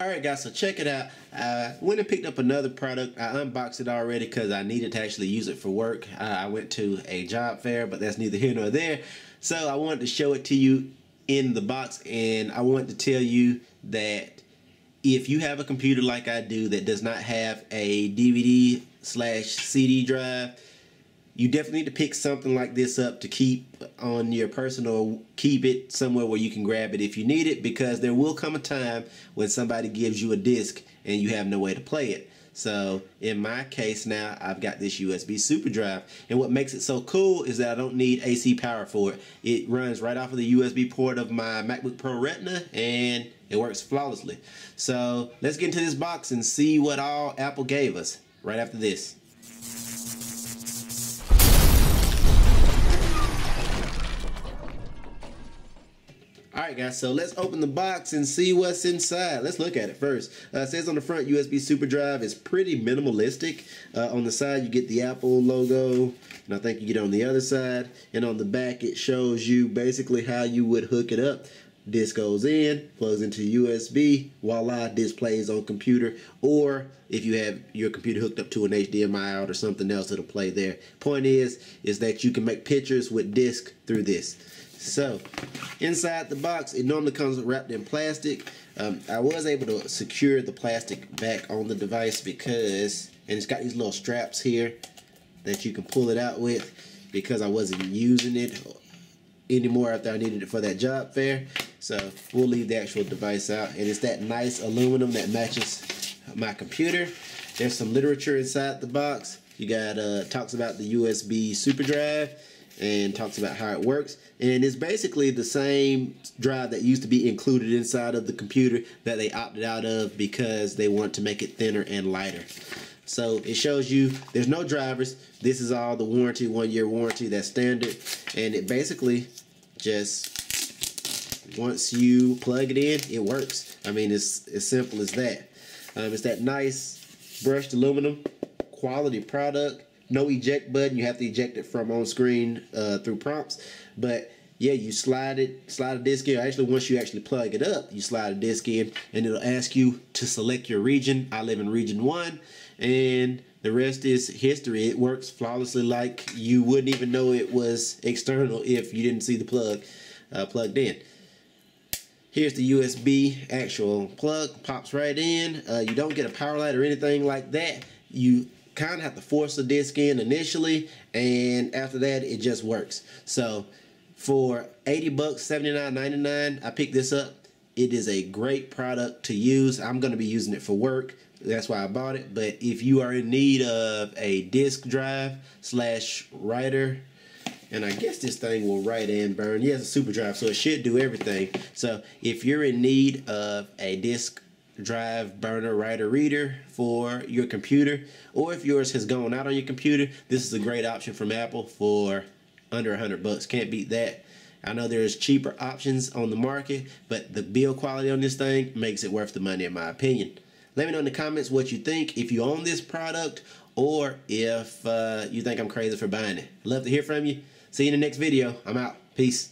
Alright guys, so check it out. I went and picked up another product. I unboxed it already because I needed to actually use it for work. Uh, I went to a job fair, but that's neither here nor there. So I wanted to show it to you in the box and I want to tell you that if you have a computer like I do that does not have a DVD slash CD drive, you definitely need to pick something like this up to keep on your personal keep it somewhere where you can grab it if you need it because there will come a time when somebody gives you a disc and you have no way to play it. So in my case now I've got this USB super drive and what makes it so cool is that I don't need AC power for it. It runs right off of the USB port of my MacBook Pro Retina and it works flawlessly. So let's get into this box and see what all Apple gave us right after this Alright guys, so let's open the box and see what's inside. Let's look at it first. Uh, it says on the front USB super drive is pretty minimalistic. Uh, on the side you get the Apple logo and I think you get on the other side. And on the back it shows you basically how you would hook it up. Disc goes in, plugs into USB, voila, displays on computer. Or if you have your computer hooked up to an HDMI out or something else, it'll play there. Point is, is that you can make pictures with disc through this. So, inside the box, it normally comes wrapped in plastic. Um, I was able to secure the plastic back on the device because, and it's got these little straps here that you can pull it out with because I wasn't using it anymore after I needed it for that job fair. So, we'll leave the actual device out. And it's that nice aluminum that matches my computer. There's some literature inside the box. You got, uh, talks about the USB super drive and talks about how it works. And it's basically the same drive that used to be included inside of the computer that they opted out of because they want to make it thinner and lighter. So it shows you there's no drivers. This is all the warranty, one year warranty, that's standard. And it basically just, once you plug it in, it works. I mean, it's as simple as that. Um, it's that nice brushed aluminum quality product no eject button. You have to eject it from on screen uh, through prompts. But yeah, you slide it, slide a disc in. Actually, once you actually plug it up, you slide a disc in, and it'll ask you to select your region. I live in region one, and the rest is history. It works flawlessly, like you wouldn't even know it was external if you didn't see the plug uh, plugged in. Here's the USB actual plug, pops right in. Uh, you don't get a power light or anything like that. You kind of have to force the disc in initially, and after that, it just works. So for 80 bucks, 79.99, I picked this up. It is a great product to use. I'm going to be using it for work. That's why I bought it. But if you are in need of a disk drive slash writer, and I guess this thing will write and burn. Yeah, it's a super drive, so it should do everything. So if you're in need of a disk drive burner writer reader for your computer or if yours has gone out on your computer this is a great option from apple for under 100 bucks. Can't beat that. I know there's cheaper options on the market but the build quality on this thing makes it worth the money in my opinion. Let me know in the comments what you think if you own this product or if uh, you think i'm crazy for buying it. Love to hear from you see you in the next video. I'm out. Peace